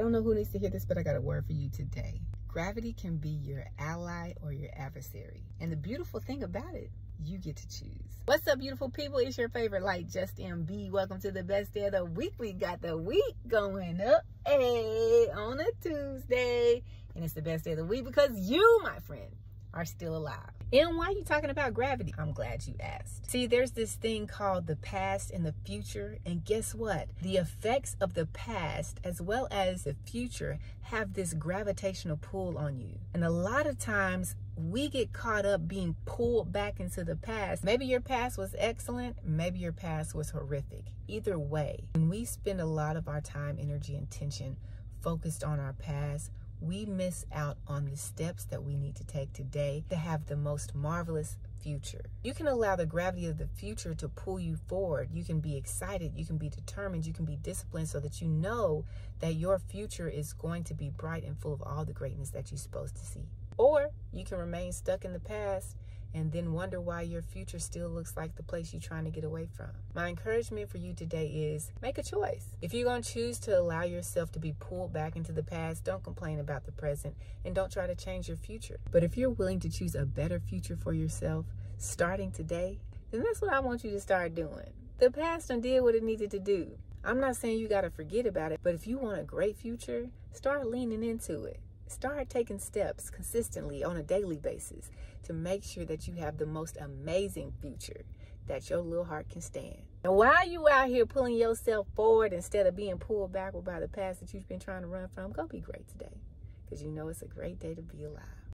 I don't know who needs to hear this, but I got a word for you today. Gravity can be your ally or your adversary. And the beautiful thing about it, you get to choose. What's up, beautiful people? It's your favorite light, Just Em B. Welcome to the best day of the week. We got the week going up, hey, on a Tuesday. And it's the best day of the week because you, my friend, are still alive. And why are you talking about gravity? I'm glad you asked. See, there's this thing called the past and the future. And guess what? The effects of the past as well as the future have this gravitational pull on you. And a lot of times we get caught up being pulled back into the past. Maybe your past was excellent, maybe your past was horrific. Either way, when we spend a lot of our time, energy, and tension focused on our past, we miss out on the steps that we need to take today to have the most marvelous future. You can allow the gravity of the future to pull you forward. You can be excited, you can be determined, you can be disciplined so that you know that your future is going to be bright and full of all the greatness that you're supposed to see. Or you can remain stuck in the past and then wonder why your future still looks like the place you're trying to get away from. My encouragement for you today is make a choice. If you're going to choose to allow yourself to be pulled back into the past, don't complain about the present and don't try to change your future. But if you're willing to choose a better future for yourself starting today, then that's what I want you to start doing. The past done did what it needed to do. I'm not saying you got to forget about it, but if you want a great future, start leaning into it. Start taking steps consistently on a daily basis to make sure that you have the most amazing future that your little heart can stand. And while you out here pulling yourself forward instead of being pulled backward by the past that you've been trying to run from, go be great today because you know it's a great day to be alive.